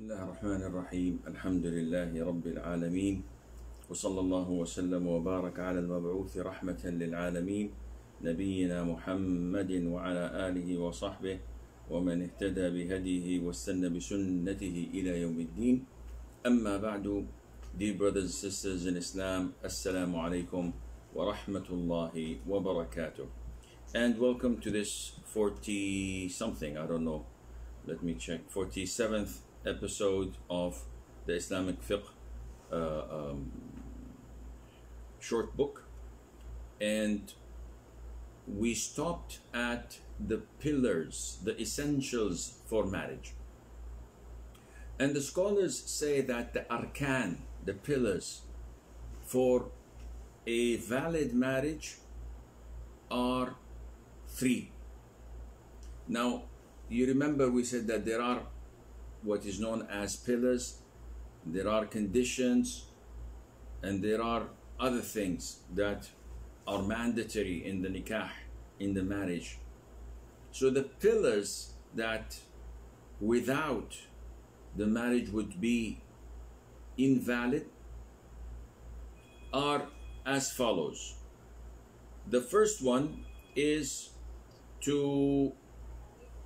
الله الرحمن الرحيم الحمد لله رب العالمين وصلى الله وسلم وبارك على المبعوث رحمة للعالمين نبينا محمد وعلى آله وصحبه ومن اهتدى بهديه واستنى بسنته إلى يوم الدين أما بعد Dear brothers and sisters in Islam Assalamu alaikum wa rahmatullahi wa barakatuh. And welcome to this 40 something I don't know. Let me check. 47th episode of the Islamic Fiqh uh, um, short book. And we stopped at the pillars the essentials for marriage. And the scholars say that the arkan the pillars for a valid marriage are three. Now you remember we said that there are what is known as pillars, there are conditions, and there are other things that are mandatory in the nikah, in the marriage. So the pillars that without the marriage would be invalid are as follows. The first one is to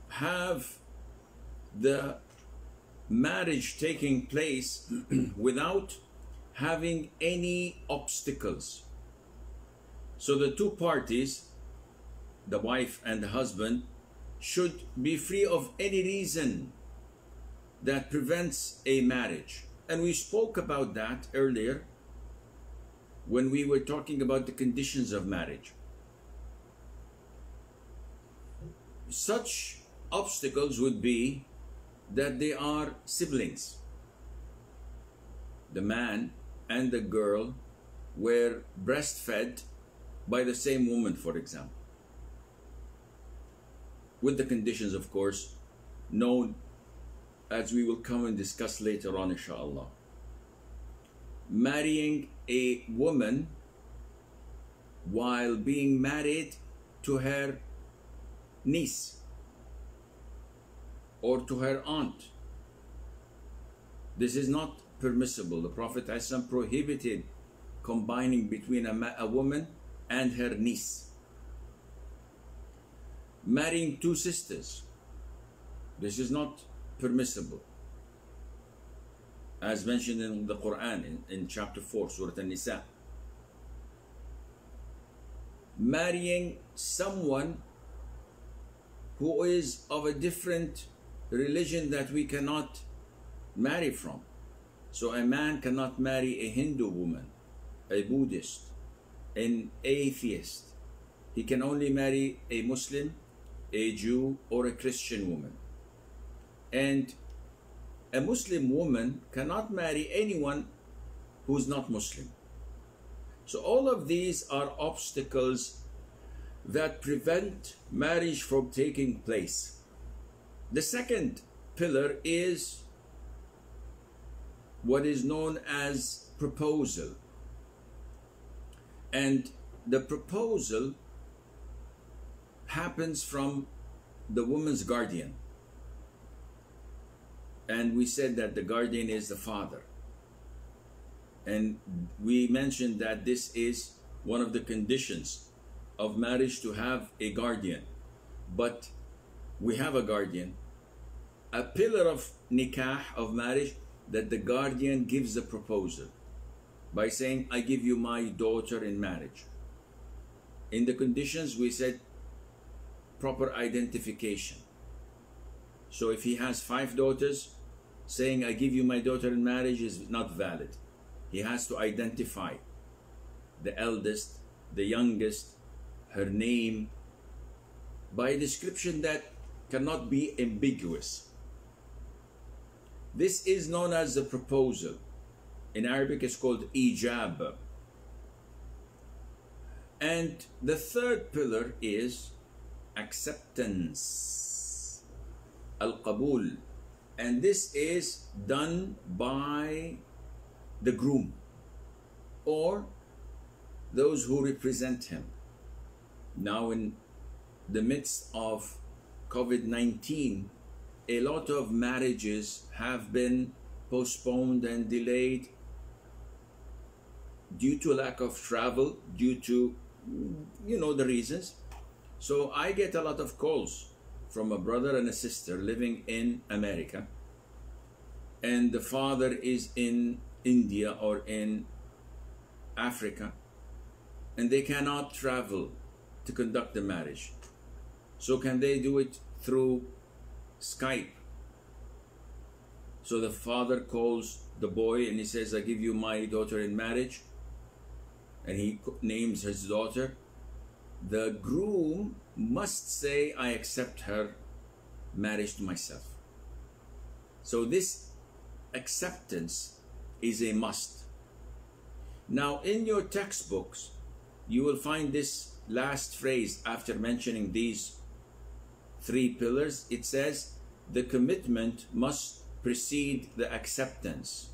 have the marriage taking place without having any obstacles. So the two parties, the wife and the husband, should be free of any reason that prevents a marriage. And we spoke about that earlier when we were talking about the conditions of marriage. Such obstacles would be that they are siblings. The man and the girl were breastfed by the same woman, for example. With the conditions, of course, known as we will come and discuss later on, inshallah. Marrying a woman while being married to her niece or to her aunt. This is not permissible. The Prophet ﷺ prohibited combining between a, a woman and her niece. Marrying two sisters. This is not permissible. As mentioned in the Quran in, in chapter 4, Surah An-Nisa. Marrying someone who is of a different religion that we cannot marry from. So a man cannot marry a Hindu woman, a Buddhist, an atheist. He can only marry a Muslim, a Jew, or a Christian woman. And a Muslim woman cannot marry anyone who's not Muslim. So all of these are obstacles that prevent marriage from taking place. The second pillar is what is known as proposal. And the proposal happens from the woman's guardian. And we said that the guardian is the father. And we mentioned that this is one of the conditions of marriage to have a guardian. But we have a guardian, a pillar of nikah, of marriage, that the guardian gives the proposal by saying, I give you my daughter in marriage. In the conditions, we said proper identification. So if he has five daughters, saying, I give you my daughter in marriage is not valid. He has to identify the eldest, the youngest, her name, by a description that cannot be ambiguous. This is known as the proposal. In Arabic, it's called ijab. And the third pillar is acceptance, al qabul. And this is done by the groom or those who represent him. Now, in the midst of COVID 19, a lot of marriages have been postponed and delayed due to lack of travel, due to, you know, the reasons. So I get a lot of calls from a brother and a sister living in America, and the father is in India or in Africa, and they cannot travel to conduct the marriage. So, can they do it through Skype? So the father calls the boy and he says, I give you my daughter in marriage. And he names his daughter. The groom must say, I accept her marriage to myself. So this acceptance is a must. Now, in your textbooks, you will find this last phrase after mentioning these three pillars. It says, the commitment must precede the acceptance,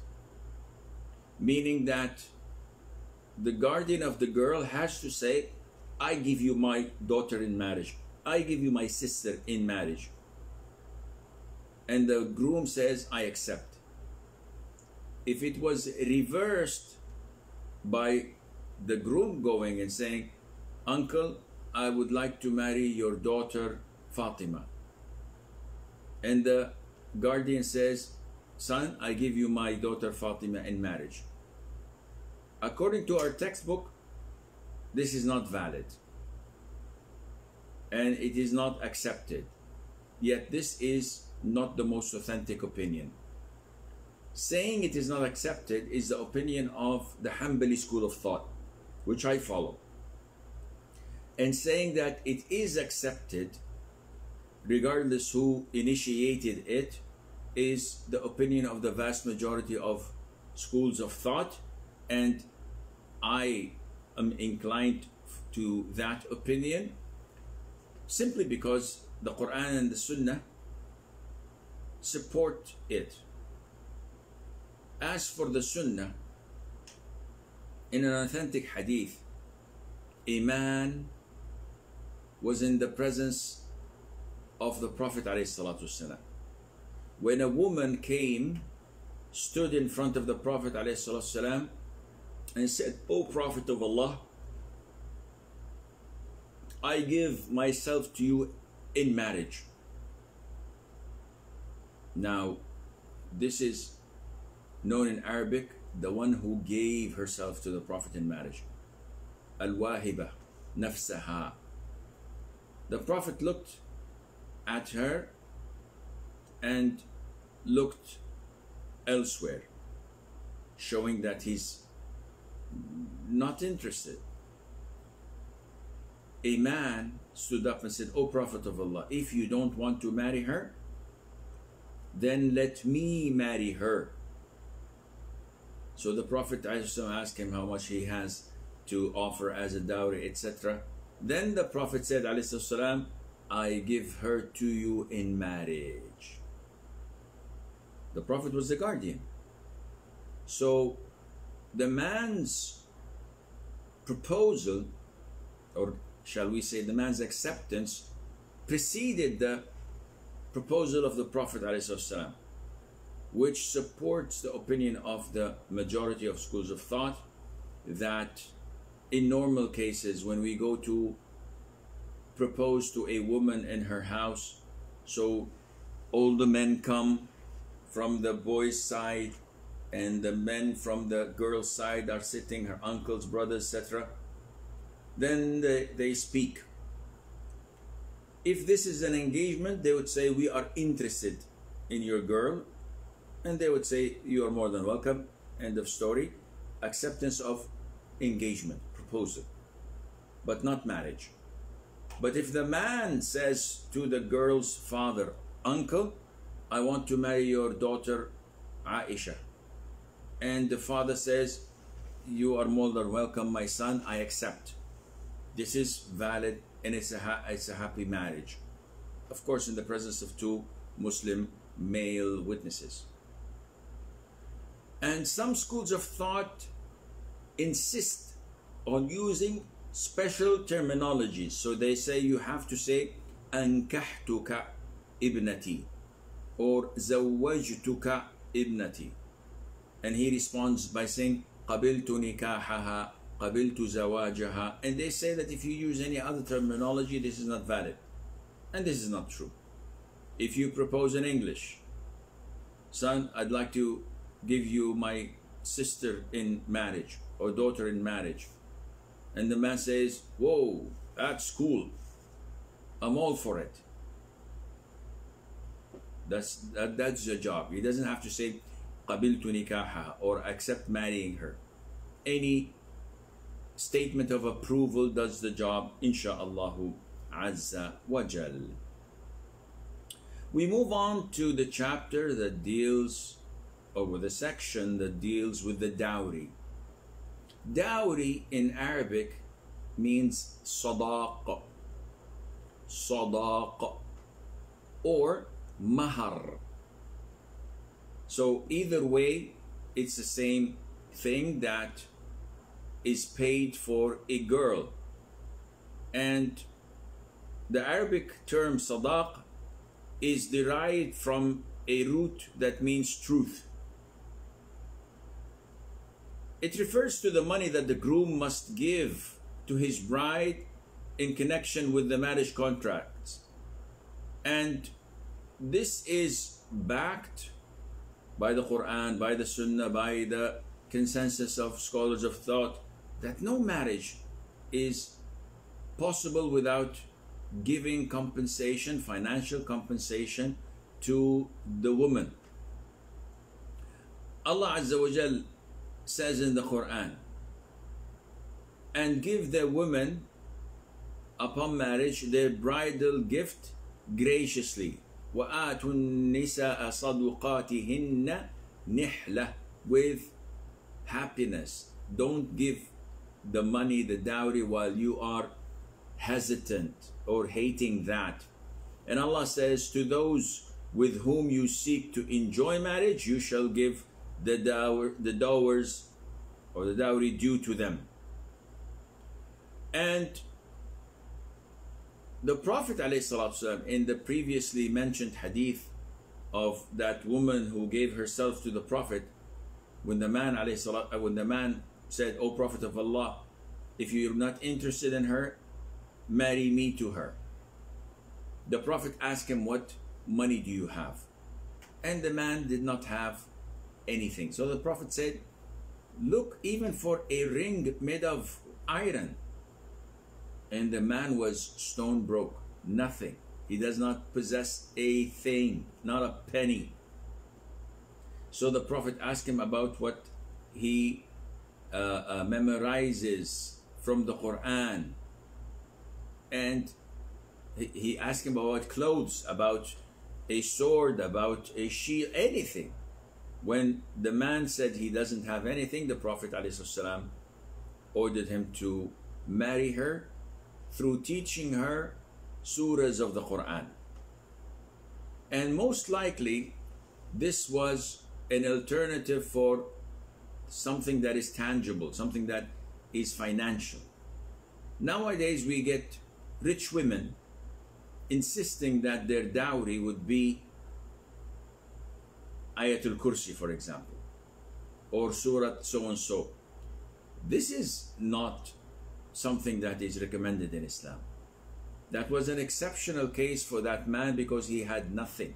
meaning that the guardian of the girl has to say, I give you my daughter in marriage, I give you my sister in marriage. And the groom says, I accept. If it was reversed by the groom going and saying, Uncle, I would like to marry your daughter Fatima. And the guardian says, Son, I give you my daughter Fatima in marriage. According to our textbook, this is not valid. And it is not accepted. Yet this is not the most authentic opinion. Saying it is not accepted is the opinion of the Hanbali school of thought, which I follow. And saying that it is accepted regardless who initiated it, is the opinion of the vast majority of schools of thought, and I am inclined to that opinion simply because the Quran and the Sunnah support it. As for the Sunnah, in an authentic hadith, a man was in the presence of the Prophet ﷺ. When a woman came, stood in front of the Prophet ﷺ and said, O Prophet of Allah, I give myself to you in marriage. Now, this is known in Arabic, the one who gave herself to the Prophet in marriage. Al-Wahiba, nafsaha. The Prophet looked at her and looked elsewhere, showing that he's not interested. A man stood up and said, O Prophet of Allah, if you don't want to marry her, then let me marry her. So the Prophet asked him how much he has to offer as a dowry, etc. Then the Prophet said, والسلام, I give her to you in marriage. The Prophet was the guardian. So the man's proposal, or shall we say the man's acceptance, preceded the proposal of the Prophet ﷺ, which supports the opinion of the majority of schools of thought that in normal cases when we go to propose to a woman in her house. So all the men come from the boy's side and the men from the girl's side are sitting, her uncles, brothers, etc. Then they, they speak. If this is an engagement, they would say, We are interested in your girl. And they would say, You are more than welcome. End of story. Acceptance of engagement, proposal, but not marriage. But if the man says to the girl's father, Uncle, I want to marry your daughter Aisha, and the father says, You are more than welcome, my son, I accept. This is valid and it's a, it's a happy marriage. Of course, in the presence of two Muslim male witnesses. And some schools of thought insist on using special terminologies. So they say you have to say أنكحتك ابنتي or زوجتك ابنتي and he responds by saying قبلت نكاحها قبلت زواجها and they say that if you use any other terminology this is not valid and this is not true if you propose in English son I'd like to give you my sister in marriage or daughter in marriage and the man says whoa that's cool I'm all for it that's that, that's your job he doesn't have to say قبلت نكاحها or accept marrying her any statement of approval does the job insha'Allah azza wa jal we move on to the chapter that deals or the section that deals with the dowry dowry in Arabic means sadaq sadaq or mahar. So either way it's the same thing that is paid for a girl. And the Arabic term sadaq is derived from a root that means truth it refers to the money that the groom must give to his bride in connection with the marriage contract. And this is backed by the Quran, by the Sunnah, by the consensus of scholars of thought that no marriage is possible without giving compensation, financial compensation to the woman. Allah Azza wa Jal says in the Quran, and give the women upon marriage their bridal gift graciously. وآتوا النساء صدقاتهن نحلة with happiness. Don't give the money, the dowry, while you are hesitant or hating that. And Allah says, To those with whom you seek to enjoy marriage, you shall give the dower, the dowers or the dowry due to them. And the Prophet ﷺ, in the previously mentioned hadith of that woman who gave herself to the Prophet, when the man ﷺ, uh, when the man said, "O Prophet of Allah, if you're not interested in her, marry me to her." The Prophet asked him, "What money do you have?" And the man did not have anything. So the Prophet said, Look, even for a ring made of iron. And the man was stone broke, nothing. He does not possess a thing, not a penny. So the Prophet asked him about what he uh, uh, memorizes from the Quran. And he asked him about clothes, about a sword, about a shield, anything. When the man said he doesn't have anything, the Prophet ﷺ ordered him to marry her through teaching her surahs of the Quran. And most likely, this was an alternative for something that is tangible, something that is financial. Nowadays, we get rich women insisting that their dowry would be Ayatul Kursi, for example, or Surah so and so. This is not something that is recommended in Islam. That was an exceptional case for that man because he had nothing.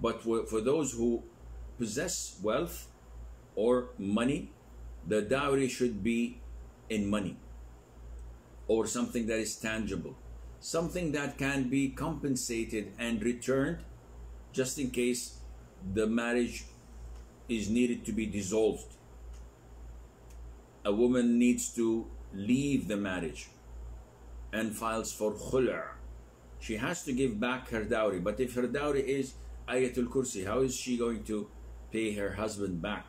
But for those who possess wealth or money, the dowry should be in money or something that is tangible, something that can be compensated and returned just in case the marriage is needed to be dissolved. A woman needs to leave the marriage and files for khul'a. She has to give back her dowry. But if her dowry is Ayatul Kursi, how is she going to pay her husband back?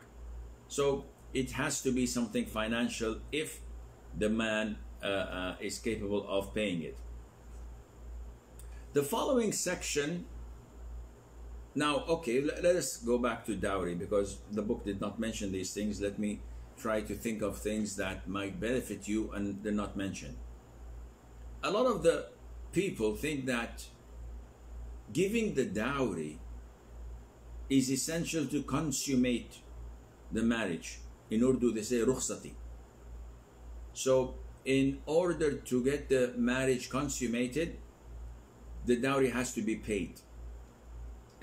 So it has to be something financial if the man uh, uh, is capable of paying it. The following section now, okay, let us go back to dowry because the book did not mention these things. Let me try to think of things that might benefit you and they're not mentioned. A lot of the people think that giving the dowry is essential to consummate the marriage. In Urdu, they say rukhsati. So, in order to get the marriage consummated, the dowry has to be paid.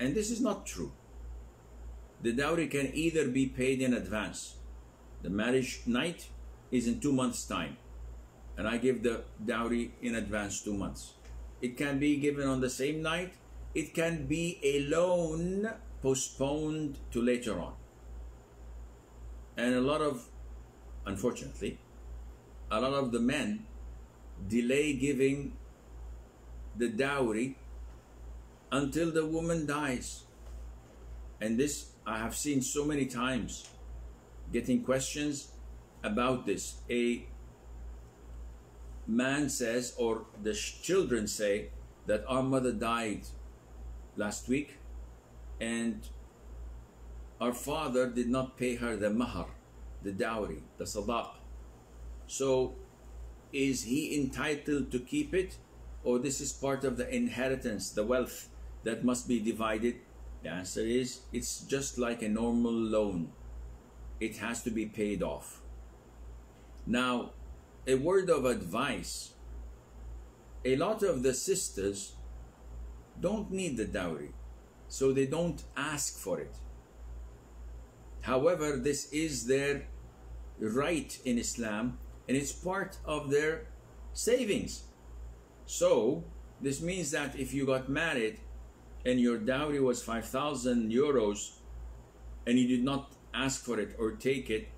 And this is not true. The dowry can either be paid in advance. The marriage night is in two months' time, and I give the dowry in advance two months. It can be given on the same night, it can be a loan postponed to later on. And a lot of, unfortunately, a lot of the men delay giving the dowry until the woman dies. And this I have seen so many times getting questions about this. A man says, or the children say, that our mother died last week and our father did not pay her the mahar, the dowry, the sadaq. So is he entitled to keep it or this is part of the inheritance, the wealth that must be divided? The answer is it's just like a normal loan. It has to be paid off. Now, a word of advice. A lot of the sisters don't need the dowry, so they don't ask for it. However, this is their right in Islam and it's part of their savings. So, this means that if you got married and your dowry was 5,000 euros and you did not ask for it or take it,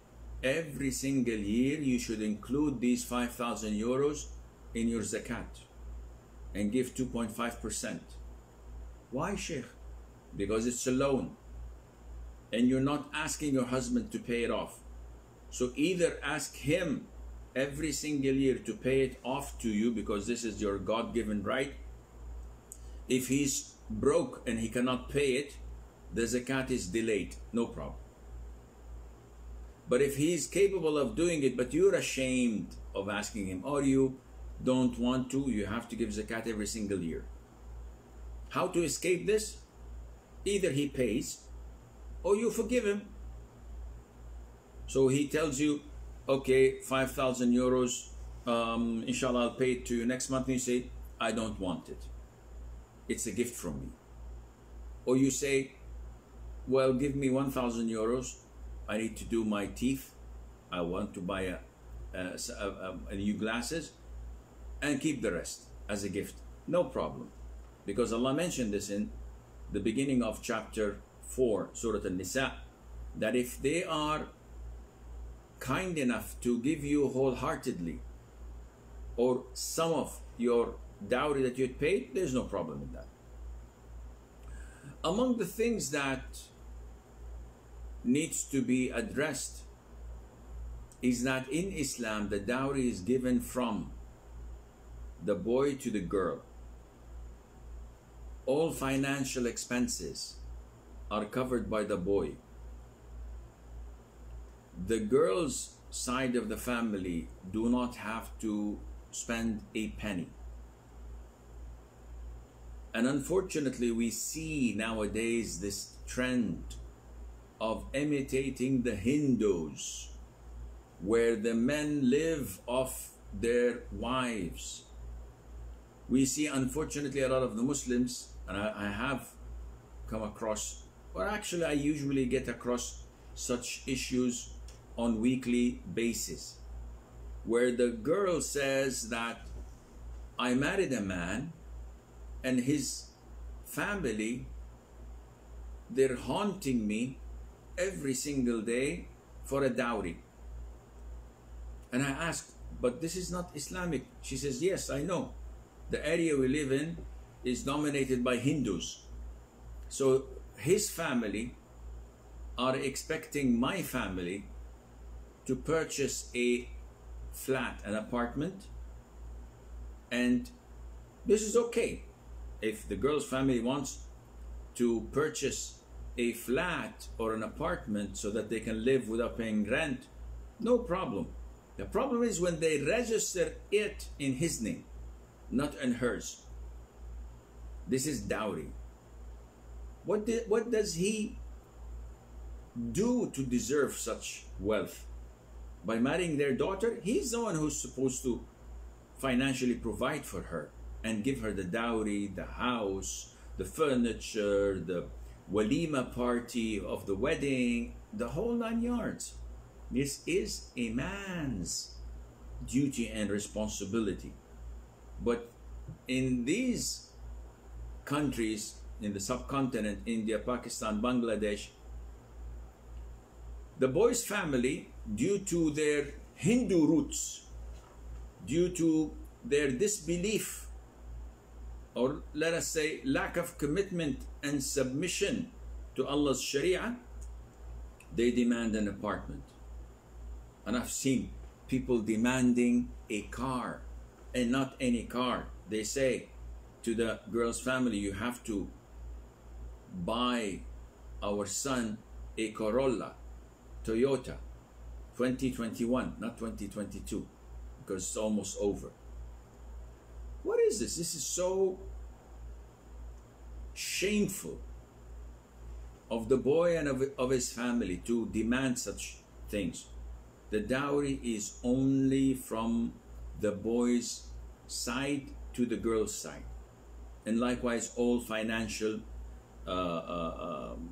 every single year you should include these 5,000 euros in your zakat and give 2.5%. Why, Sheikh? Because it's a loan and you're not asking your husband to pay it off. So either ask him every single year to pay it off to you because this is your God given right. If he's broke and he cannot pay it, the zakat is delayed, no problem. But if he's capable of doing it, but you're ashamed of asking him, or you don't want to, you have to give zakat every single year. How to escape this? Either he pays or you forgive him. So he tells you, okay, 5,000 euros, um, inshallah, I'll pay it to you next month. And you say, I don't want it. It's a gift from me. Or you say, well, give me 1,000 euros. I need to do my teeth. I want to buy a, a, a, a new glasses and keep the rest as a gift. No problem. Because Allah mentioned this in the beginning of chapter 4, Surah An-Nisa, that if they are kind enough to give you wholeheartedly or some of your dowry that you had paid, there's no problem in that. Among the things that needs to be addressed is that in Islam the dowry is given from the boy to the girl. All financial expenses are covered by the boy. The girl's side of the family do not have to spend a penny. And unfortunately, we see nowadays this trend of imitating the Hindus, where the men live off their wives. We see, unfortunately, a lot of the Muslims, and I, I have come across or actually I usually get across such issues on weekly basis where the girl says that I married a man and his family they're haunting me every single day for a dowry. And I asked but this is not Islamic. She says yes I know. The area we live in is dominated by Hindus. So his family are expecting my family to purchase a flat, an apartment, and this is okay. If the girl's family wants to purchase a flat or an apartment so that they can live without paying rent, no problem. The problem is when they register it in his name, not in hers. This is dowry. What, did, what does he do to deserve such wealth? By marrying their daughter, he's the one who's supposed to financially provide for her and give her the dowry, the house, the furniture, the walima party of the wedding, the whole nine yards. This is a man's duty and responsibility. But in these countries, in the subcontinent, India, Pakistan, Bangladesh, the boy's family, due to their Hindu roots, due to their disbelief, or let us say lack of commitment and submission to Allah's Sharia, they demand an apartment. And I've seen people demanding a car and not any car. They say to the girl's family, you have to buy our son a Corolla, Toyota, 2021, not 2022, because it's almost over. What is this? This is so shameful of the boy and of, of his family to demand such things. The dowry is only from the boy's side to the girl's side. And likewise, all financial uh, uh, um,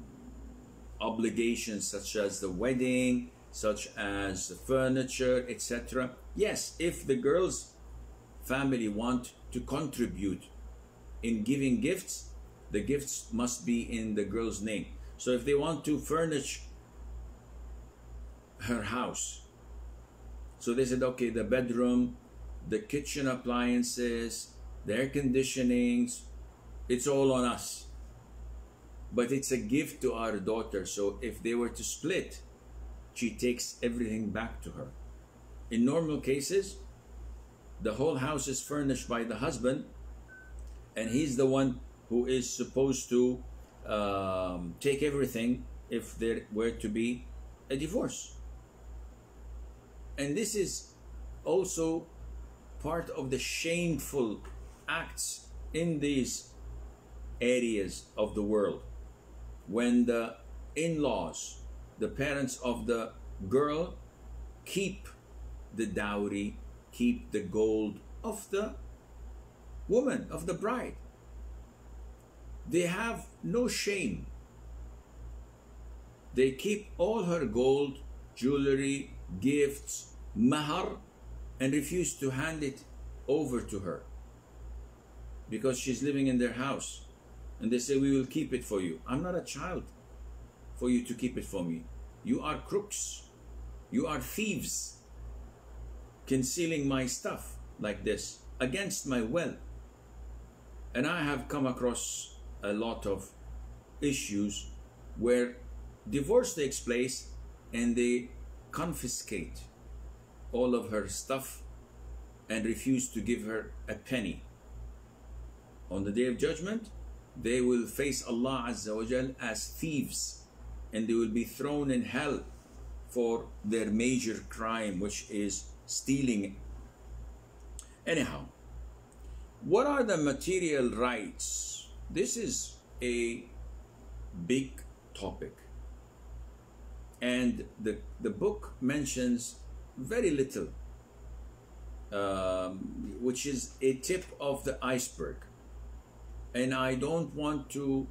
obligations, such as the wedding, such as the furniture, etc. Yes, if the girl's family want to contribute in giving gifts, the gifts must be in the girl's name. So if they want to furnish her house, so they said, okay, the bedroom, the kitchen appliances, the air conditionings, it's all on us. But it's a gift to our daughter. So if they were to split, she takes everything back to her. In normal cases, the whole house is furnished by the husband, and he's the one who is supposed to um, take everything if there were to be a divorce. And this is also part of the shameful acts in these areas of the world when the in-laws the parents of the girl keep the dowry keep the gold of the woman of the bride. They have no shame. They keep all her gold jewelry gifts mahar and refuse to hand it over to her because she's living in their house. And they say we will keep it for you. I'm not a child for you to keep it for me. You are crooks. You are thieves concealing my stuff like this against my will and i have come across a lot of issues where divorce takes place and they confiscate all of her stuff and refuse to give her a penny. On the day of judgment, they will face Allah Azza wa Jal as thieves and they will be thrown in hell for their major crime, which is stealing. Anyhow, what are the material rights? This is a big topic. And the, the book mentions very little, um, which is a tip of the iceberg. And I don't want to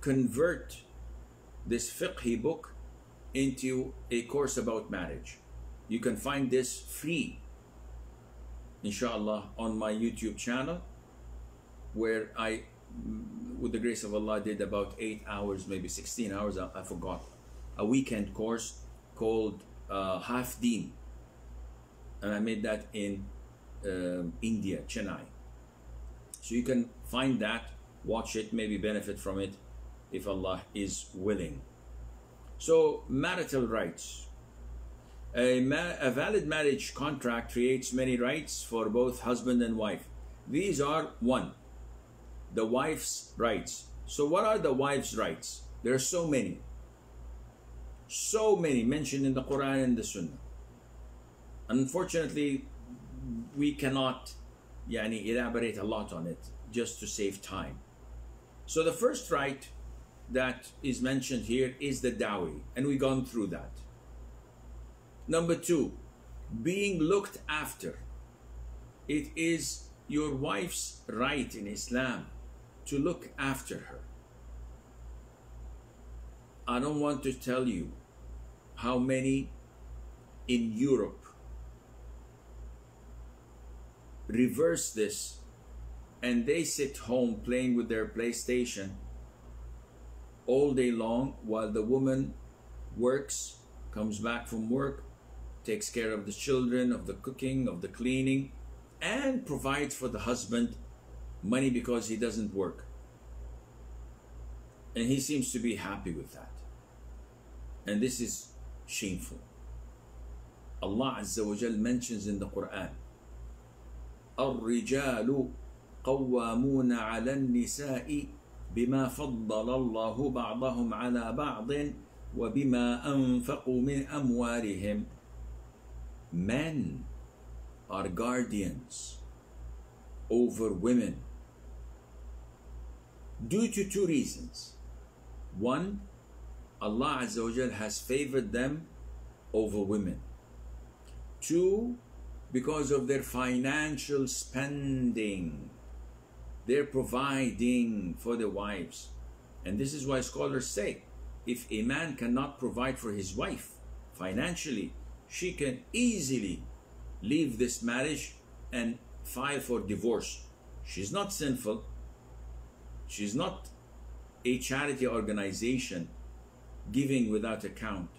convert this fiqhi book into a course about marriage. You can find this free, inshallah, on my YouTube channel, where I, with the grace of Allah, did about eight hours, maybe 16 hours, I, I forgot, a weekend course called uh, Half Deen. And I made that in um, India, Chennai. So you can find that, watch it, maybe benefit from it if Allah is willing. So, marital rights. A, ma- a valid marriage contract creates many rights for both husband and wife. These are one, the wife's rights. So, what are the wife's rights? There are so many so many mentioned in the Quran and the Sunnah. Unfortunately, we cannot yani, elaborate a lot on it just to save time. So the first right that is mentioned here is the dowry, and we've gone through that. Number two, being looked after. It is your wife's right in Islam to look after her. I don't want to tell you how many in Europe reverse this and they sit home playing with their PlayStation all day long while the woman works, comes back from work, takes care of the children, of the cooking, of the cleaning, and provides for the husband money because he doesn't work. And he seems to be happy with that. And this is shameful. Allah Azza wa Jal mentions in the Quran, الرجال قوامون على النساء بما فضل الله بعضهم على بعض وبما أنفقوا من أموالهم Men are guardians over women due to two reasons. One, Allah Azza wa Jal has favored them over women. Two, because of their financial spending. They're providing for their wives. And this is why scholars say if a man cannot provide for his wife financially, she can easily leave this marriage and file for divorce. She's not sinful. She's not a charity organization giving without account.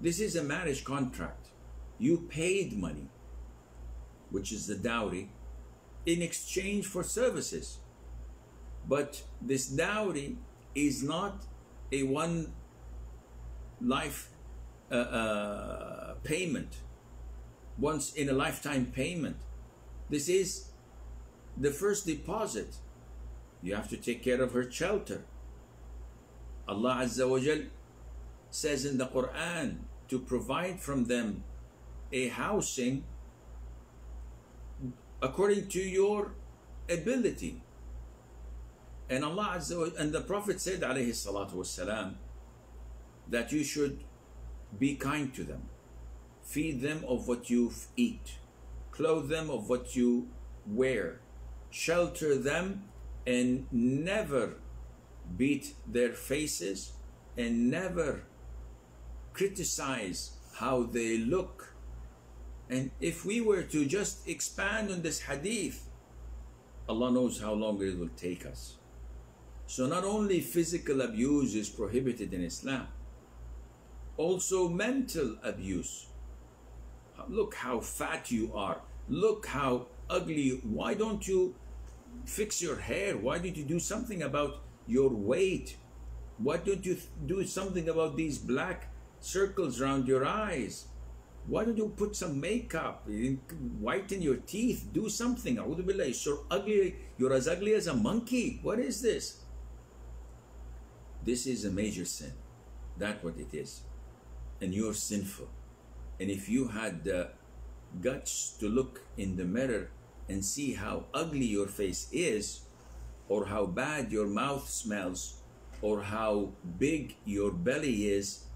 This is a marriage contract. You paid money, which is the dowry, in exchange for services. But this dowry is not a one life uh, uh, payment, once in a lifetime payment. This is the first deposit. You have to take care of her shelter. Allah Azza wa Jal says in the Quran to provide from them a housing according to your ability. And Allah Azza wa, and the Prophet said alayhi salatu wasalam that you should be kind to them. Feed them of what you eat. Clothe them of what you wear. Shelter them and never beat their faces and never criticize how they look. And if we were to just expand on this hadith, Allah knows how long it will take us. So not only physical abuse is prohibited in Islam, also mental abuse. Look how fat you are. Look how ugly. Why don't you fix your hair? Why don't you do something about your weight? Why don't you do something about these black circles around your eyes? Why don't you put some makeup, whiten your teeth, do something? You're ugly. You're as ugly as a monkey. What is this? This is a major sin. That's what it is. And you're sinful. And if you had the guts to look in the mirror and see how ugly your face is, or how bad your mouth smells, or how big your belly is,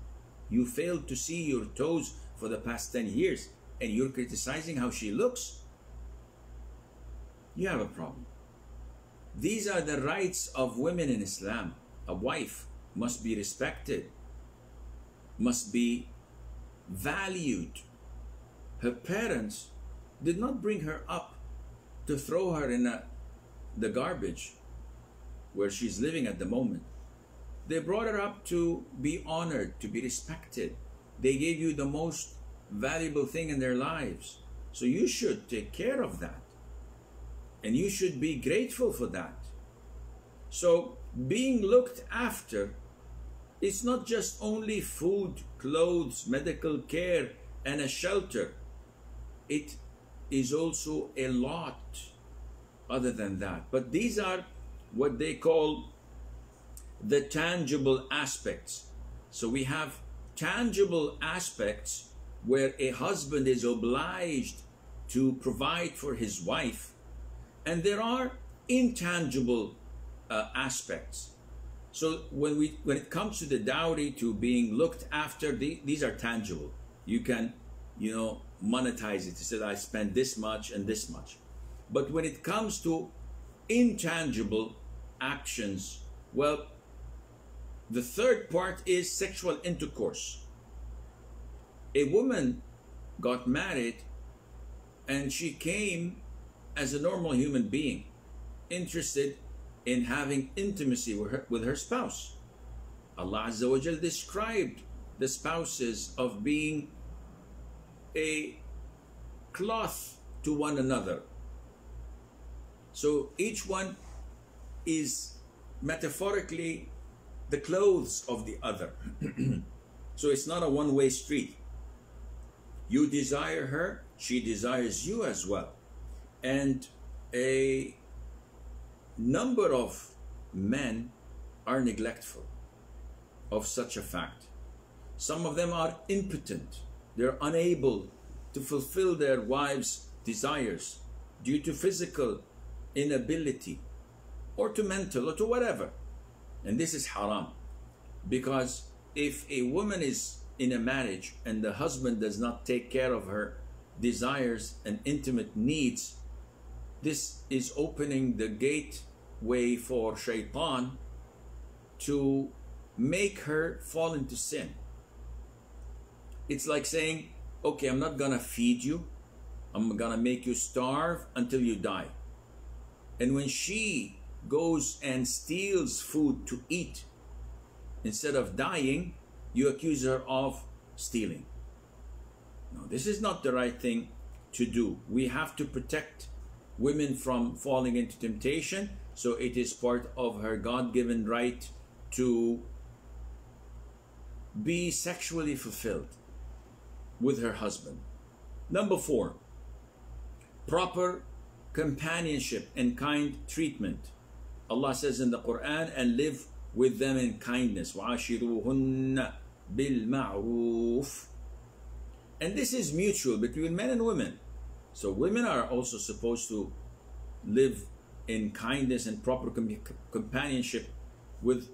you failed to see your toes for the past 10 years and you're criticizing how she looks, you have a problem. These are the rights of women in Islam. A wife must be respected, must be valued. Her parents did not bring her up to throw her in a, the garbage where she's living at the moment. They brought her up to be honored, to be respected. They gave you the most valuable thing in their lives. So you should take care of that. And you should be grateful for that. So being looked after it's not just only food, clothes, medical care, and a shelter. It is also a lot other than that. But these are what they call the tangible aspects. So we have tangible aspects where a husband is obliged to provide for his wife, and there are intangible uh, aspects. So when we when it comes to the dowry to being looked after, the, these are tangible. You can, you know, monetize it. You said I spend this much and this much. But when it comes to intangible actions, well, the third part is sexual intercourse. A woman got married and she came as a normal human being, interested in having intimacy with her, with her spouse. Allah Azza wa Jal described the spouses of being a cloth to one another. So each one is metaphorically the clothes of the other. so it's not a one way street. You desire her, she desires you as well. And a number of men are neglectful of such a fact. Some of them are impotent. They're unable to fulfill their wives' desires due to physical inability or to mental or to whatever. And this is haram. Because if a woman is in a marriage and the husband does not take care of her desires and intimate needs, this is opening the gateway for shaitan to make her fall into sin. It's like saying, okay, I'm not gonna feed you, I'm gonna make you starve until you die. And when she goes and steals food to eat, instead of dying, you accuse her of stealing. No, this is not the right thing to do. We have to protect women from falling into temptation, so it is part of her God given right to be sexually fulfilled with her husband. Number four, proper companionship and kind treatment. Allah says in the Quran, and live with them in kindness. وَعَاشِرُوهُنَّ بِالْمَعْرُوفِ And this is mutual between men and women. So women are also supposed to live in kindness and proper com companionship with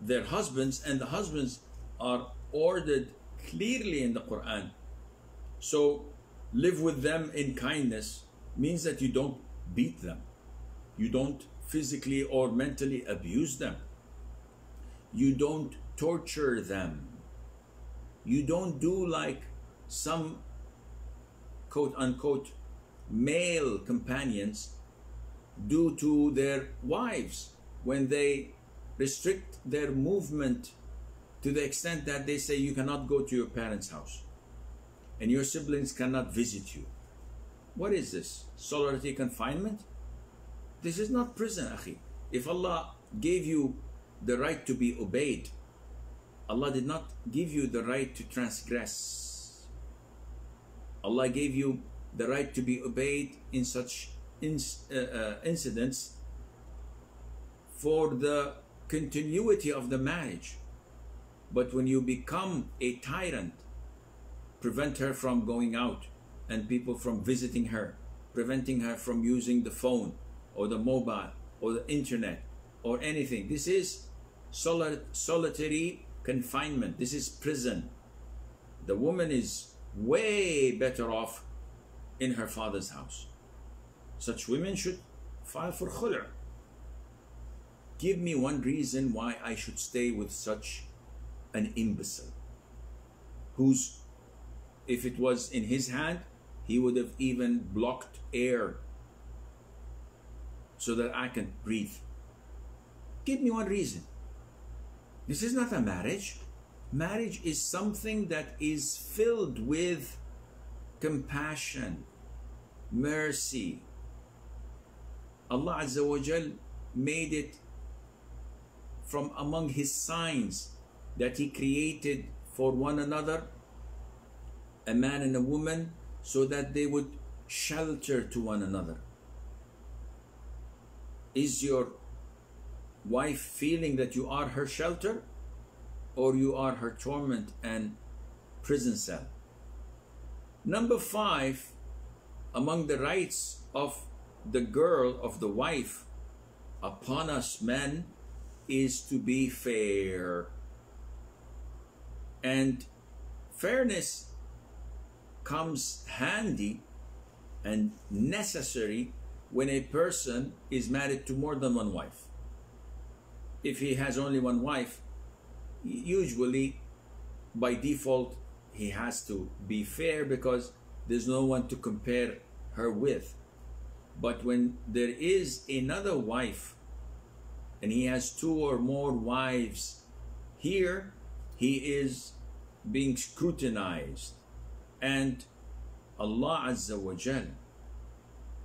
their husbands, and the husbands are ordered clearly in the Quran. So live with them in kindness means that you don't beat them, you don't physically or mentally abuse them, you don't torture them, you don't do like some quote unquote male companions do to their wives when they restrict their movement to the extent that they say you cannot go to your parents' house and your siblings cannot visit you. What is this? Solitary confinement? This is not prison, akhi. If Allah gave you the right to be obeyed, Allah did not give you the right to transgress. Allah gave you the right to be obeyed in such uh, uh, incidents for the continuity of the marriage. But when you become a tyrant, prevent her from going out and people from visiting her, preventing her from using the phone or the mobile or the internet or anything. This is solitary confinement. This is prison. The woman is way better off in her father's house. Such women should file for khul'ah. Give me one reason why I should stay with such an imbecile whose, if it was in his hand, he would have even blocked air so that I can breathe. Give me one reason. This is not a marriage. Marriage is something that is filled with compassion, mercy, Allah Azza wa Jal made it from among His signs that He created for one another, a man and a woman, so that they would shelter to one another. Is your wife feeling that you are her shelter or you are her torment and prison cell? Number five, among the rights of the girl of the wife upon us men is to be fair. And fairness comes handy and necessary when a person is married to more than one wife. If he has only one wife, usually by default he has to be fair because there's no one to compare her with. But when there is another wife and he has two or more wives, here he is being scrutinized. And Allah Azza wa Jal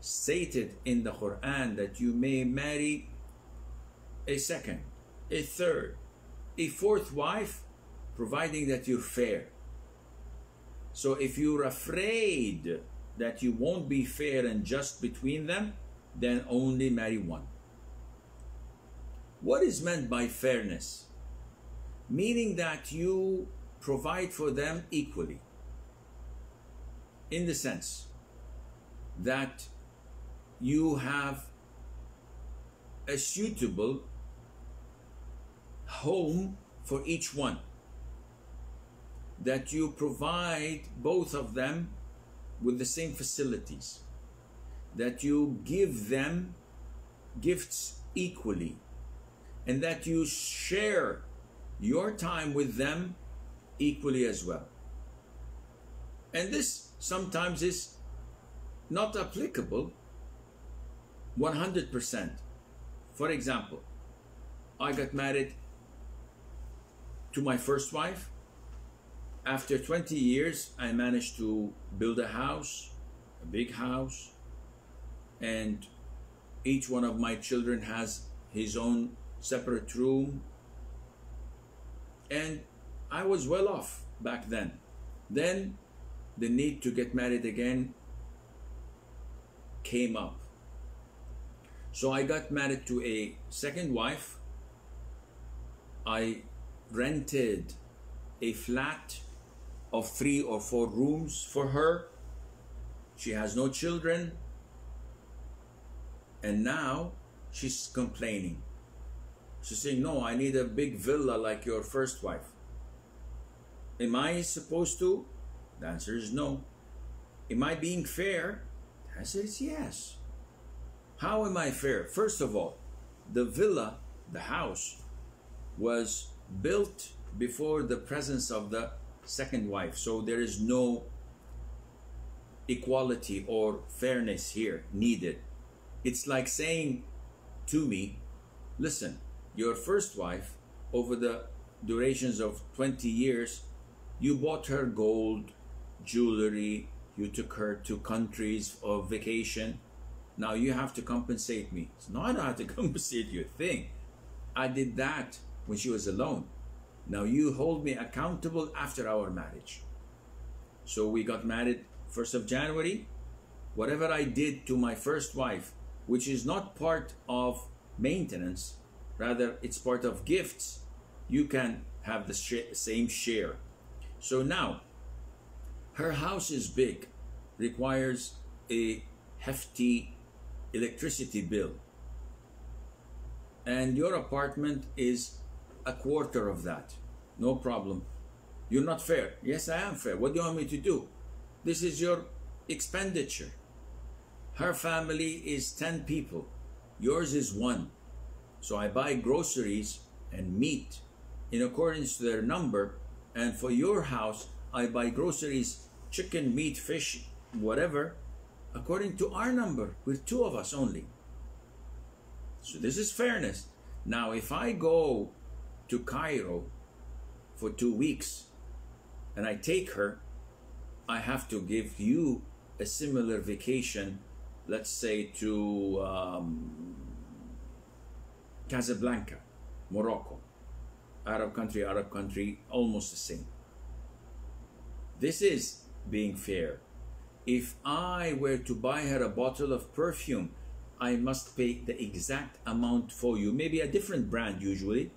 stated in the Quran that you may marry a second, a third, a fourth wife, providing that you're fair. So if you're afraid that you won't be fair and just between them, then only marry one. What is meant by fairness? Meaning that you provide for them equally. In the sense that you have a suitable home for each one. That you provide both of them with the same facilities. That you give them gifts equally. And that you share your time with them equally as well. And this sometimes is not applicable 100%. For example, I got married to my first wife. After 20 years, I managed to build a house, a big house, and each one of my children has his own separate room. And I was well off back then. Then the need to get married again came up. So I got married to a second wife. I rented a flat of three or four rooms for her. She has no children. And now she's complaining. She's saying, No, I need a big villa like your first wife. Am I supposed to? The answer is no. Am I being fair? The answer is yes. How am I fair? First of all, the villa, the house, was built before the presence of the second wife. So there is no equality or fairness here needed. It's like saying to me, listen, your first wife, over the durations of 20 years, you bought her gold, jewelry, you took her to countries of vacation. Now you have to compensate me. So, no, I don't have to compensate you thing. I did that when she was alone. Now you hold me accountable after our marriage. So we got married 1st of January. Whatever I did to my first wife, which is not part of maintenance, rather it's part of gifts, you can have the sh same share. So now, her house is big, requires a hefty electricity bill. And your apartment is a quarter of that. No problem. You're not fair. Yes, I am fair. What do you want me to do? This is your expenditure. Her family is 10 people. Yours is one. So I buy groceries and meat in accordance to their number. And for your house, I buy groceries, chicken, meat, fish, whatever, according to our number. with two of us only. So this is fairness. Now, if I go to Cairo for two weeks and I take her, I have to give you a similar vacation, let's say to um, Casablanca, Morocco. Arab country, Arab country, almost the same. This is being fair. If I were to buy her a bottle of perfume, I must pay the exact amount for you, maybe a different brand usually,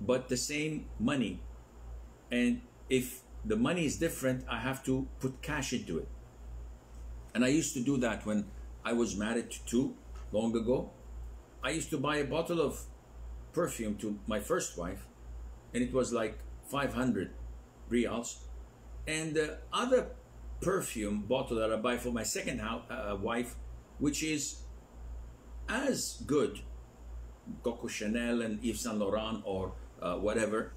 but the same money. And if the money is different, I have to put cash into it. And I used to do that when I was married to two long ago. I used to buy a bottle of perfume to my first wife, and it was like 500 reals. And the other perfume bottle that I buy for my second uh, wife, which is as good, Coco Chanel and Yves Saint Laurent or uh, whatever,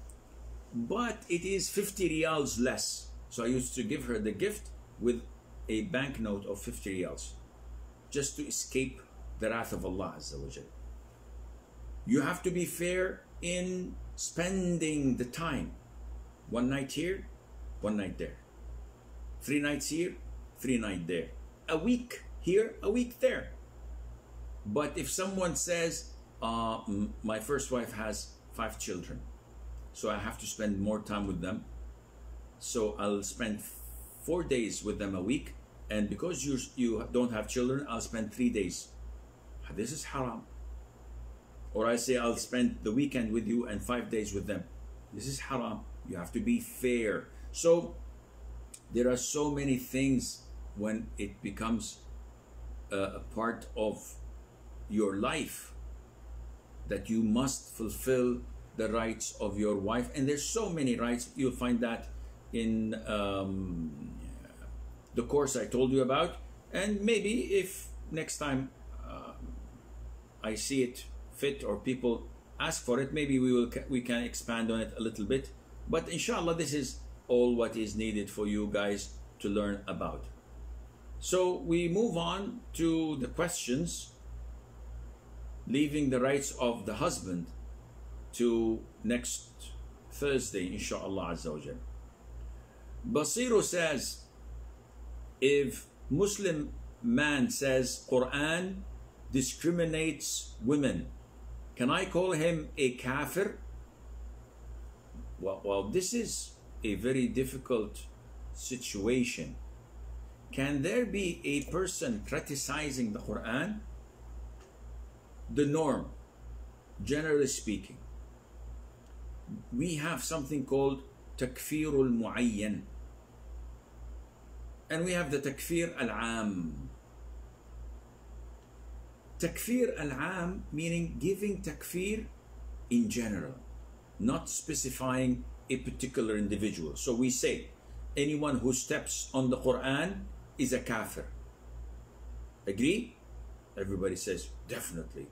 but it is 50 reals less. So I used to give her the gift with a banknote of 50 reals just to escape the wrath of Allah Azza wa Jal. You have to be fair in spending the time. One night here, one night there. Three nights here, three nights there. A week here, a week there. But if someone says, uh, my first wife has five children, so I have to spend more time with them, so I'll spend four days with them a week, and because you, you don't have children, I'll spend three days. This is haram. Or I say I'll spend the weekend with you and five days with them. This is haram. You have to be fair. So there are so many things when it becomes a part of your life that you must fulfill the rights of your wife. And there's so many rights. You'll find that in um, the course I told you about. And maybe if next time uh, I see it fit or people ask for it maybe we will we can expand on it a little bit. But inshallah this is all what is needed for you guys to learn about so we move on to the questions leaving the rights of the husband to next Thursday inshallah azza. Basiru says if Muslim man says Quran discriminates women can I call him a kafir? Well, well, this is a very difficult situation. Can there be a person criticizing the Quran? The norm, generally speaking, we have something called takfirul muayyan. And we have the takfir al-am. Takfir al-am meaning giving takfir in general, not specifying a particular individual. So we say anyone who steps on the Quran is a kafir. Agree? Everybody says, definitely.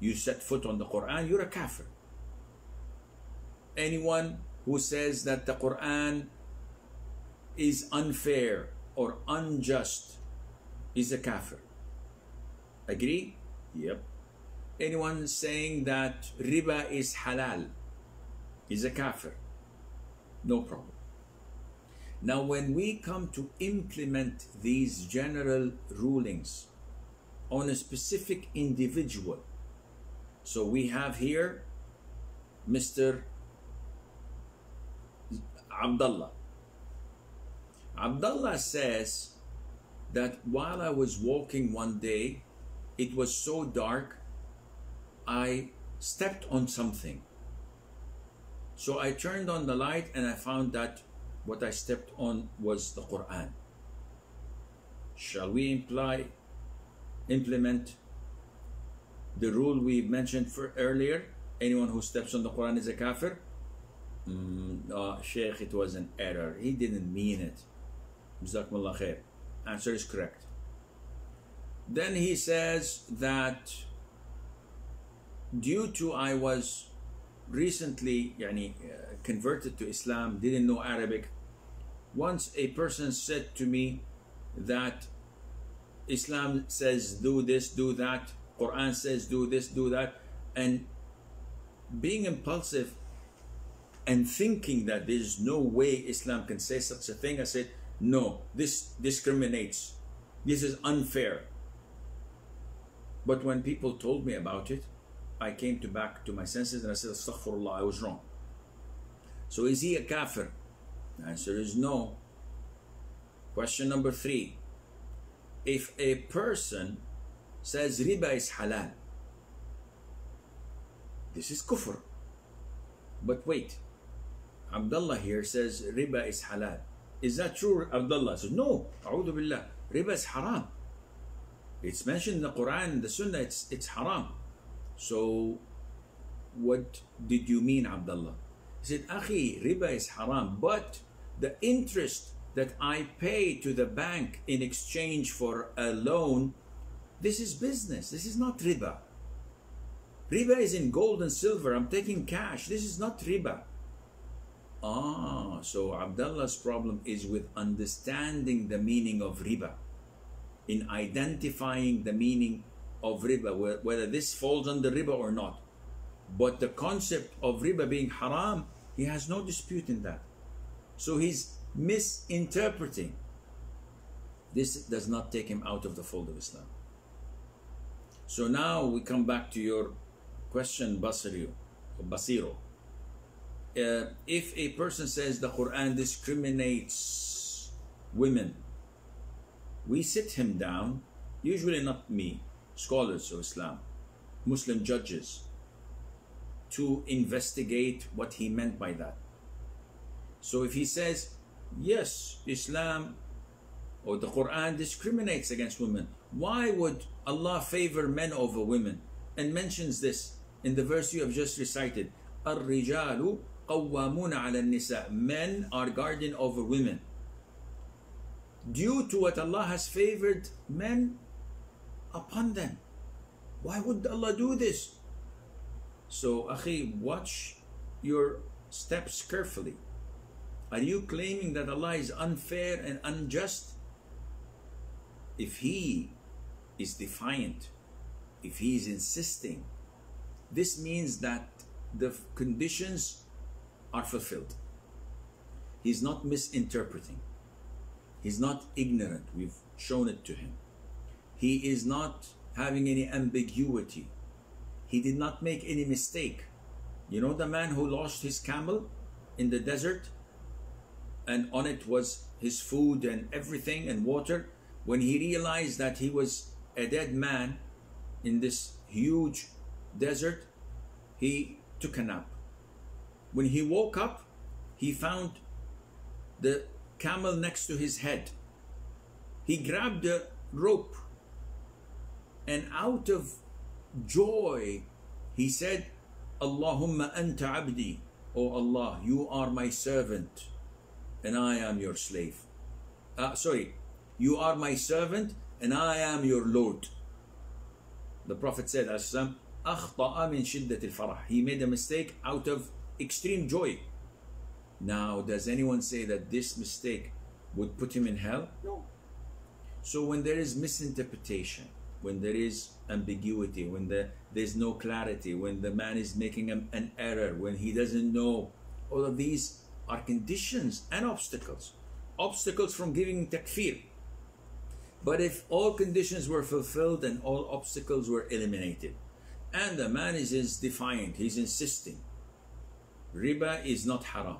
You set foot on the Quran, you're a kafir. Anyone who says that the Quran is unfair or unjust is a kafir. Agree? Yep. Anyone saying that riba is halal is a kafir. No problem. Now, when we come to implement these general rulings on a specific individual, so we have here Mr. Abdullah. Abdullah says that while I was walking one day it was so dark, I stepped on something. So I turned on the light and I found that what I stepped on was the Quran. Shall we imply, implement the rule we mentioned for earlier? Anyone who steps on the Quran is a kafir? Mm, uh, Sheikh, it was an error. He didn't mean it. Khair. Answer is correct. Then he says that due to I was recently yani, uh, converted to Islam, didn't know Arabic, once a person said to me that Islam says do this, do that, Quran says do this, do that, and being impulsive and thinking that there's no way Islam can say such a thing, I said, no, this discriminates. This is unfair. But when people told me about it, I came to back to my senses and I said, Astaghfirullah, I was wrong. So is he a kafir? The answer is no. Question number three. If a person says riba is halal, this is kufr. But wait, Abdullah here says riba is halal. Is that true, Abdullah? says, no, a'udhu billah, riba is haram. It's mentioned in the Quran, the Sunnah, it's, it's haram. So, what did you mean, Abdullah? He said, Akhi, riba is haram, but the interest that I pay to the bank in exchange for a loan, this is business. This is not riba. Riba is in gold and silver. I'm taking cash. This is not riba. Ah, so Abdullah's problem is with understanding the meaning of riba, in identifying the meaning of riba, whether this falls under riba or not. But the concept of riba being haram, he has no dispute in that. So he's misinterpreting. This does not take him out of the fold of Islam. So now we come back to your question, Basiru. Basiro. Uh, if a person says the Quran discriminates women, we sit him down, usually not me, scholars of Islam, Muslim judges, to investigate what he meant by that. So if he says, yes, Islam or the Quran discriminates against women, why would Allah favor men over women? And mentions this in the verse you have just recited. الرجال قوامون على النساء Men are guardian over women. Due to what Allah has favored men upon them. Why would Allah do this? So, Akhi, watch your steps carefully. Are you claiming that Allah is unfair and unjust? If He is defiant, if He is insisting, this means that the conditions are fulfilled. He's not misinterpreting. He's not ignorant. We've shown it to him. He is not having any ambiguity. He did not make any mistake. You know the man who lost his camel in the desert? and on it was his food and everything and water. When he realized that he was a dead man in this huge desert, he took a nap. When he woke up, he found the camel next to his head. He grabbed the rope and out of joy, he said, Allahumma anta abdi. O Allah, you are my servant and I am your slave. Uh, sorry, you are my servant and I am your Lord. The Prophet said, أخطأ من شدة الفرح. He made a mistake out of extreme joy. Now, does anyone say that this mistake would put him in hell? No. So when there is misinterpretation, when there is ambiguity, when the, there's no clarity, when the man is making an, an error, when he doesn't know, all of these are conditions and obstacles. Obstacles from giving takfir. But if all conditions were fulfilled and all obstacles were eliminated, and the man is, is defiant, he's insisting, riba is not haram.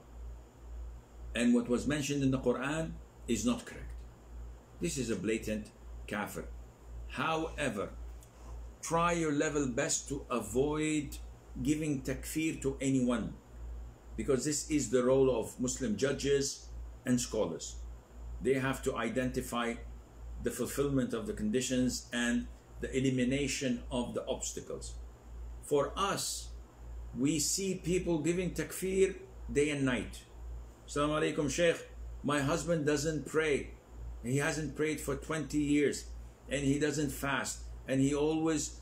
And what was mentioned in the Quran is not correct. This is a blatant kafir. However, try your level best to avoid giving takfir to anyone because this is the role of Muslim judges and scholars. They have to identify the fulfillment of the conditions and the elimination of the obstacles. For us, we see people giving takfir day and night. Assalamu alaikum, Sheikh. My husband doesn't pray. He hasn't prayed for 20 years and he doesn't fast and he always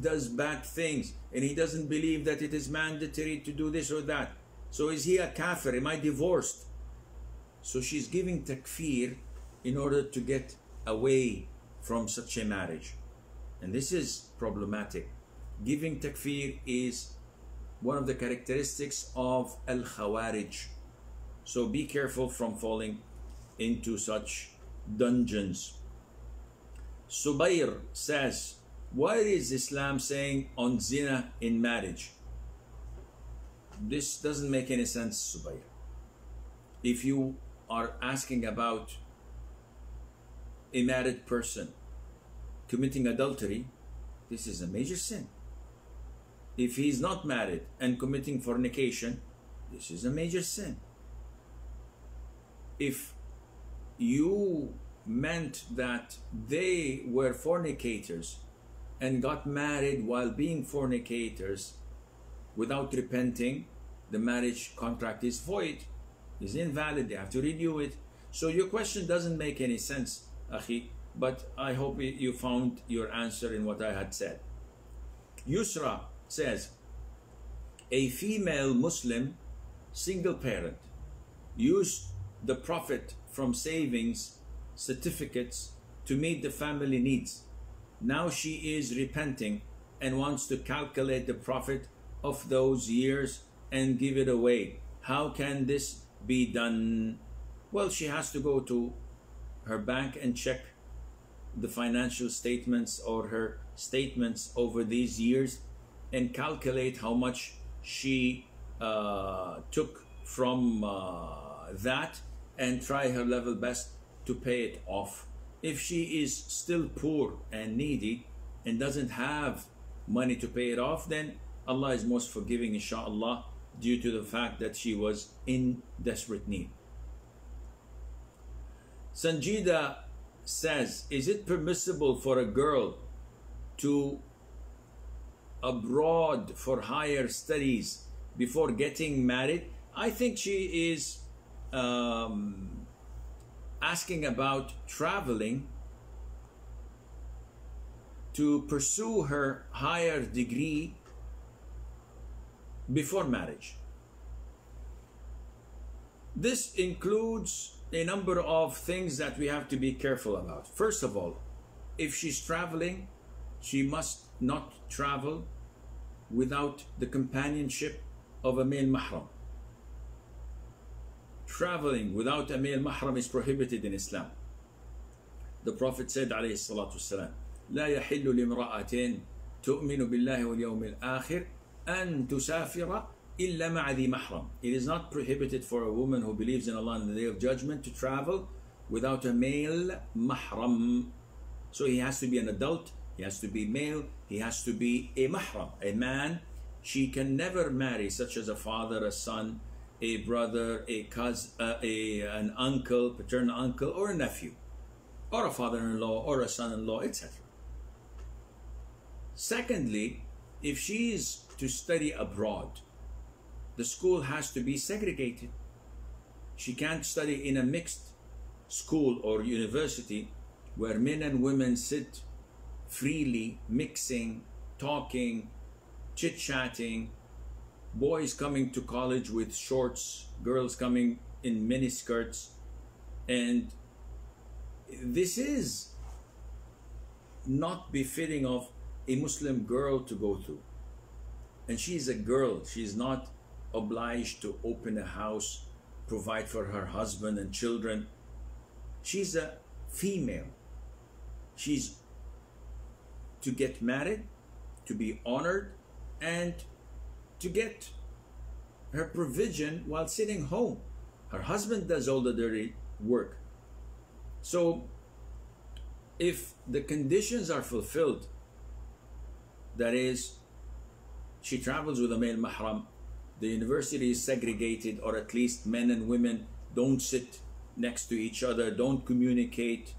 does bad things and he doesn't believe that it is mandatory to do this or that. So is he a kafir? Am I divorced? So she's giving takfir in order to get away from such a marriage. And this is problematic. Giving takfir is one of the characteristics of al khawarij. So be careful from falling into such dungeons. Subayr says, What is Islam saying on zina in marriage? this doesn't make any sense, Subayr. If you are asking about a married person committing adultery, this is a major sin. If he is not married and committing fornication, this is a major sin. If you meant that they were fornicators and got married while being fornicators without repenting, the marriage contract is void, is invalid, they have to renew it. So your question doesn't make any sense, Akhi, but I hope you found your answer in what I had said. Yusra says, a female Muslim single parent used the profit from savings certificates to meet the family needs. Now she is repenting and wants to calculate the profit of those years and give it away. How can this be done? Well, she has to go to her bank and check the financial statements or her statements over these years and calculate how much she uh, took from uh, that and try her level best to pay it off. If she is still poor and needy and doesn't have money to pay it off, then Allah is most forgiving, inshallah, due to the fact that she was in desperate need. Sanjida says, Is it permissible for a girl to abroad for higher studies before getting married? I think she is um, asking about traveling to pursue her higher degree before marriage. This includes a number of things that we have to be careful about. First of all, if she's traveling, she must not travel without the companionship of a male mahram Traveling without a male mahram is prohibited in Islam. The Prophet said عليه الصلاة والسلام لا يحل لامرأة تؤمن بالله واليوم الآخر أن تسافر إلا مع ذي محرم. It is not prohibited for a woman who believes in Allah on the Day of Judgment to travel without a male mahram. So he has to be an adult, he has to be male, he has to be a mahram, a man. She can never marry, such as a father, a son, a brother, a cousin, uh, a, an uncle, paternal uncle, or a nephew, or a father-in-law, or a son-in-law, etc. Secondly, if she is to study abroad, the school has to be segregated. She can't study in a mixed school or university where men and women sit freely, mixing, talking, chit chatting, boys coming to college with shorts, girls coming in mini skirts. And this is not befitting of a Muslim girl to go through. And she's a girl, she's not obliged to open a house, provide for her husband and children. She's a female. She's to get married, to be honored, and to get her provision while sitting home. Her husband does all the dirty work. So, if the conditions are fulfilled, that is, she travels with a male mahram, the university is segregated, or at least men and women don't sit next to each other, don't communicate,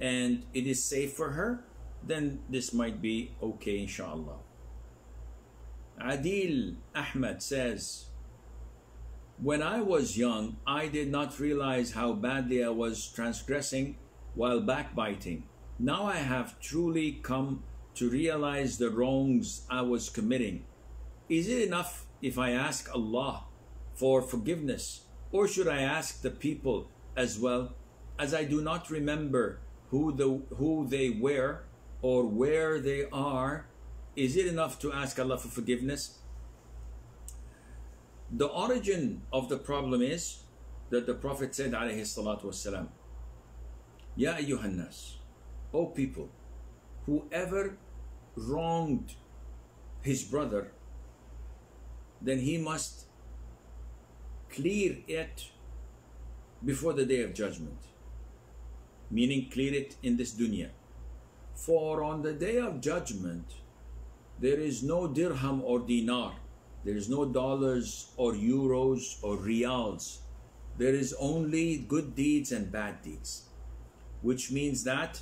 and it is safe for her, then this might be okay, inshallah. Adil Ahmed says, When I was young, I did not realize how badly I was transgressing while backbiting. Now I have truly come to realize the wrongs I was committing. Is it enough if I ask Allah for forgiveness, or should I ask the people as well, as I do not remember who, the, who they were or where they are? Is it enough to ask Allah for forgiveness? The origin of the problem is that the Prophet said, alayhi salatu Ya ayyuhannas, O people, whoever wronged his brother, then he must clear it before the day of judgment. Meaning, clear it in this dunya. For on the day of judgment, there is no dirham or dinar, there is no dollars or euros or reals. There is only good deeds and bad deeds, which means that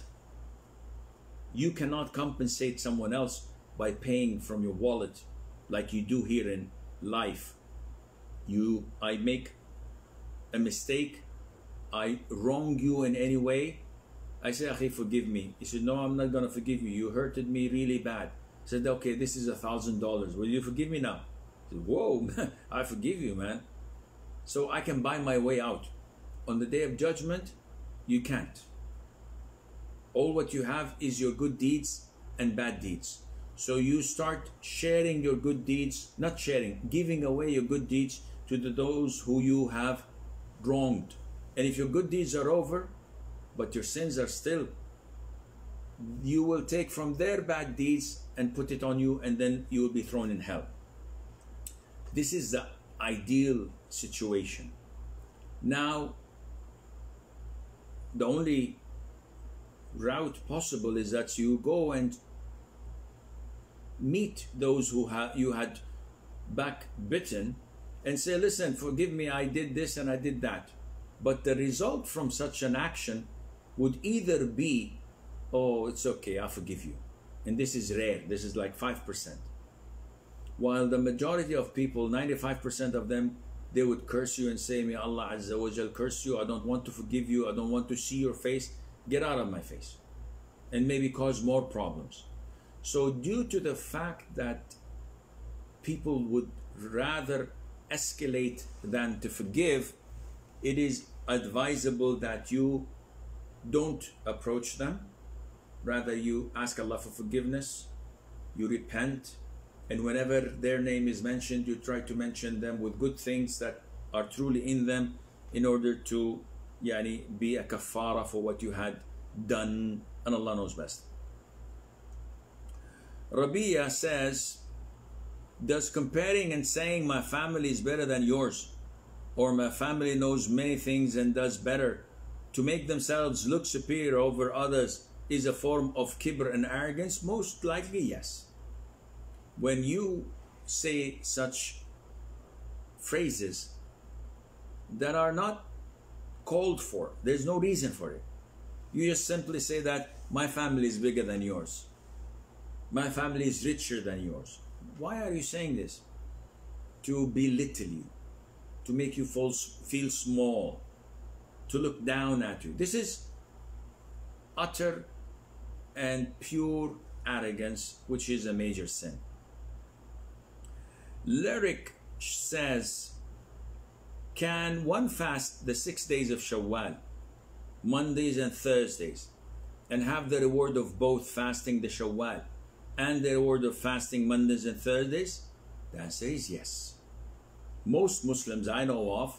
you cannot compensate someone else by paying from your wallet like you do here in life. You, I make a mistake, I wrong you in any way. I say, Akhi, forgive me. He said, No, I'm not gonna forgive you. You hurted me really bad. Said, Okay, this is a thousand dollars. Will you forgive me now? Said, Whoa, I forgive you, man. So I can buy my way out. On the day of judgment, you can't. All what you have is your good deeds and bad deeds. So you start sharing your good deeds, not sharing, giving away your good deeds to the, those who you have wronged. And if your good deeds are over, but your sins are still, you will take from their bad deeds and put it on you, and then you will be thrown in hell. This is the ideal situation. Now, the only route possible is that you go and meet those who ha- you had back bitten and say, Listen, forgive me, I did this and I did that. But the result from such an action would either be, Oh, it's okay, I forgive you. And this is rare, this is like 5%. While the majority of people, 95% of them, they would curse you and say, May Allah Azza wa Jal curse you. I don't want to forgive you. I don't want to see your face. Get out of my face. And maybe cause more problems. So, due to the fact that people would rather escalate than to forgive, it is advisable that you don't approach them. Rather, you ask Allah for forgiveness, you repent, and whenever their name is mentioned, you try to mention them with good things that are truly in them in order to yani, be a kafara for what you had done, and Allah knows best. Rabia says, Does comparing and saying my family is better than yours, or my family knows many things and does better, to make themselves look superior over others is a form of kibr and arrogance? Most likely, yes. When you say such phrases that are not called for, there's no reason for it. You just simply say that my family is bigger than yours. My family is richer than yours. Why are you saying this? To belittle you, to make you feel small, to look down at you. This is utter and pure arrogance, which is a major sin. Lyric says, Can one fast the six days of Shawwal, Mondays and Thursdays, and have the reward of both fasting the Shawwal and the reward of fasting Mondays and Thursdays? The answer is yes. Most Muslims I know of,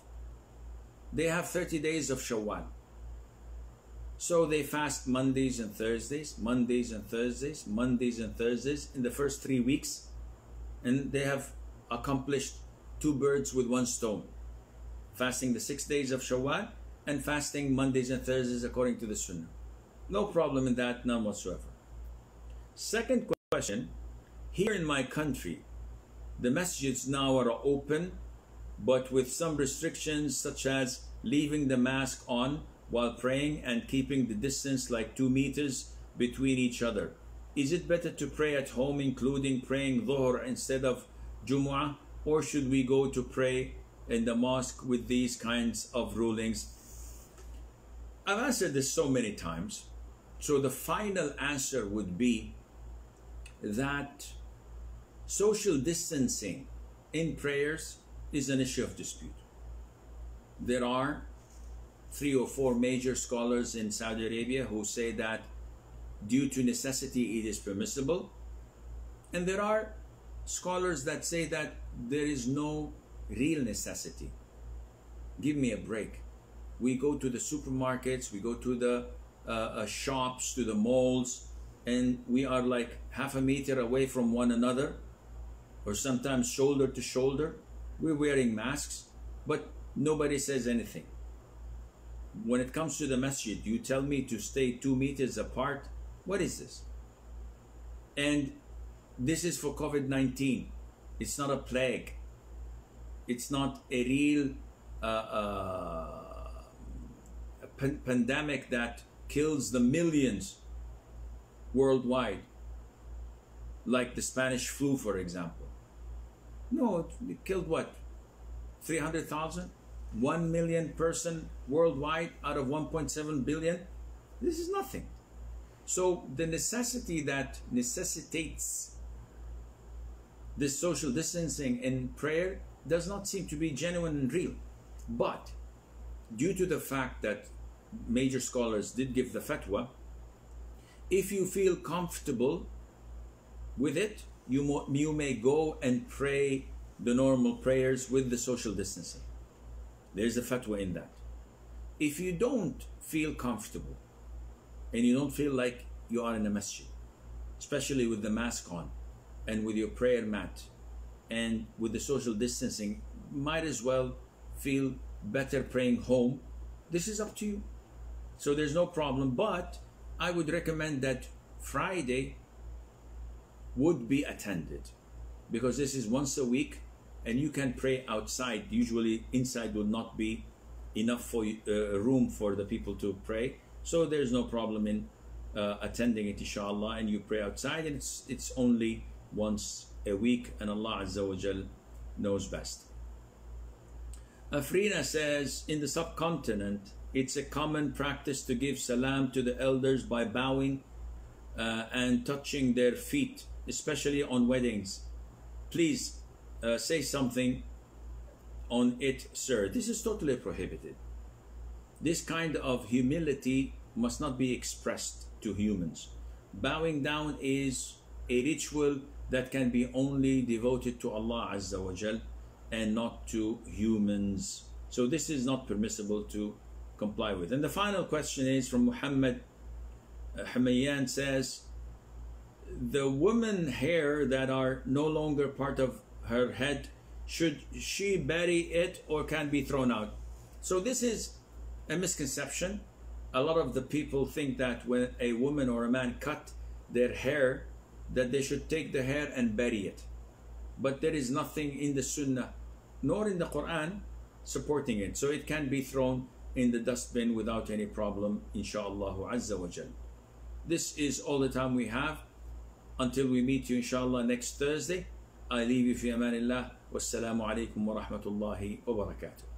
they have 30 days of Shawwal. So they fast Mondays and Thursdays, Mondays and Thursdays, Mondays and Thursdays in the first three weeks, and they have accomplished two birds with one stone fasting the six days of Shawwal and fasting Mondays and Thursdays according to the Sunnah. No problem in that, none whatsoever. Second question here in my country, the masjids now are open, but with some restrictions such as leaving the mask on while praying and keeping the distance like two meters between each other. Is it better to pray at home, including praying Dhuhr instead of Jumu'ah, or should we go to pray in the mosque with these kinds of rulings? I've answered this so many times. So the final answer would be that social distancing in prayers is an issue of dispute. There are three or four major scholars in Saudi Arabia who say that due to necessity it is permissible. And there are scholars that say that there is no real necessity. Give me a break. We go to the supermarkets, we go to the uh, uh, shops, to the malls, and we are like half a meter away from one another, or sometimes shoulder to shoulder. We're wearing masks, but nobody says anything. When it comes to the masjid, you tell me to stay two meters apart. What is this? And this is for COVID 19. It's not a plague. It's not a real uh, uh, pandemic that kills the millions. worldwide, like the Spanish flu, for example. No, it killed what? 300,000? 1 million person worldwide out of 1.7 billion? This is nothing. So the necessity that necessitates this social distancing and prayer does not seem to be genuine and real. But due to the fact that major scholars did give the fatwa, if you feel comfortable with it, you, you may go and pray the normal prayers with the social distancing. There's a fatwa in that. If you don't feel comfortable and you don't feel like you are in a masjid, especially with the mask on and with your prayer mat and with the social distancing, might as well feel better praying home. This is up to you. So there's no problem. But I would recommend that Friday would be attended because this is once a week and you can pray outside. Usually, inside will not be enough for uh, room for the people to pray. So there's no problem in uh, attending it, inshallah, and you pray outside, and it's it's only once a week, and Allah Azza wa Jal knows best. Afrina says in the subcontinent, it's a common practice to give salam to the elders by bowing uh, and touching their feet, especially on weddings. Please uh, say something on it, sir. This is totally prohibited. This kind of humility must not be expressed to humans. Bowing down is a ritual that can be only devoted to Allah Azza wa Jal and not to humans. So this is not permissible to comply with. And the final question is from Muhammad uh, Hamayan says, the woman hair that are no longer part of her head, should she bury it or can be thrown out? So this is a misconception. A lot of the people think that when a woman or a man cut their hair, that they should take the hair and bury it. But there is nothing in the Sunnah nor in the Quran supporting it. So it can be thrown in the dustbin without any problem, inshallah azza wa jal. This is all the time we have until we meet you inshallah next Thursday. You في أمان الله والسلام عليكم ورحمة الله وبركاته.